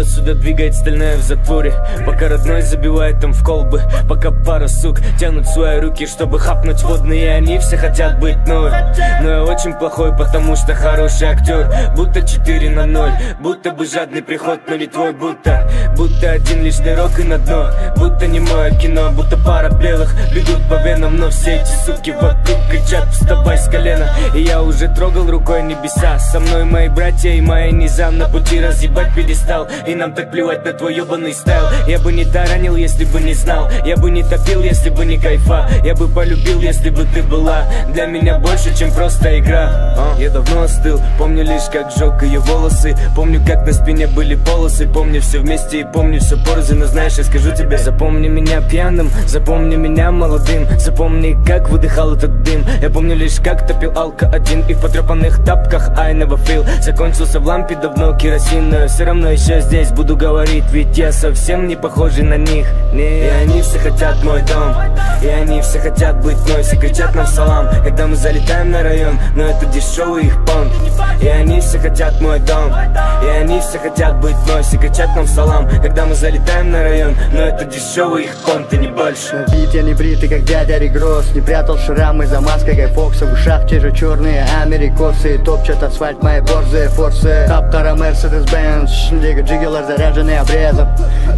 Туда-сюда двигает стальная в затворе. Пока родной забивает там в колбы. Пока пара сук тянут свои руки Чтобы хапнуть водные. Они все хотят быть ноль Но я очень плохой, потому что хороший актер. Будто 4 на 0 Будто бы жадный приход, но не твой Будто, будто один лишний рок и на дно. Будто не мое кино, будто пара белых. Бегут по венам, но все эти суки вокруг кричат Вставай с колена И я уже трогал рукой небеса. Со мной мои братья и мои низам На пути разъебать перестал. И нам так плевать на твой ебаный стайл. Я бы не таранил, если бы не знал. Я бы не топил, если бы не кайфа. Я бы полюбил, если бы ты была. Для меня больше, чем просто игра. А, Я давно остыл, помню лишь как жег ее волосы. Помню как на спине были полосы. Помню все вместе и помню все порознь Но знаешь, я скажу тебе Запомни меня пьяным, запомни меня молодым Запомни, как выдыхал этот дым Я помню лишь как топил алка один И в потрепанных тапках I never feel Закончился в лампе давно керосин Но все равно еще здесь буду говорить Ведь я совсем не похожий на них не. И они все хотят мой дом И они все хотят быть мной Все кричат нам салам, когда мы залетаем на район Но это дешевый их понт И они все хотят мой дом. И они все хотят быть мной Все кричат нам салам, когда мы залетаем на район Но это дешевый их понт и не больше. Вид я не бритый, как дядя Ригрос Не прятал шрамы за маской гайфокса В ушах те же черные америкосы. Топчат асфальт мои борзые форсы. Таптара Мерседес Бенц. Дига джигелер заряженный обрезом.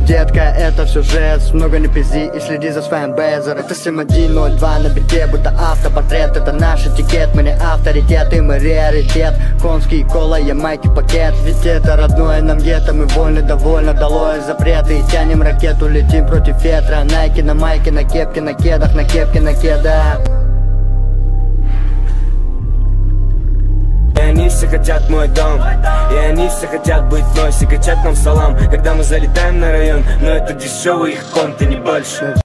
Детка, это все жест. Много не пизди и следи за своим безер Это 7102 на бите, будто автопортрет. Это наш этикет, мы не авторитет И мы раритет. Конский кола, я майки пакет. Ведь это родное нам гетто Мы вольны, довольно, долой запреты И тянем ракету, летим против ветра. Найки на майке, на кепке, на кедах На кепке, на кедах. И они все хотят мой дом. И они все хотят быть мной. Все кричат нам салам, когда мы залетаем на район Но это дешевый их конт не больше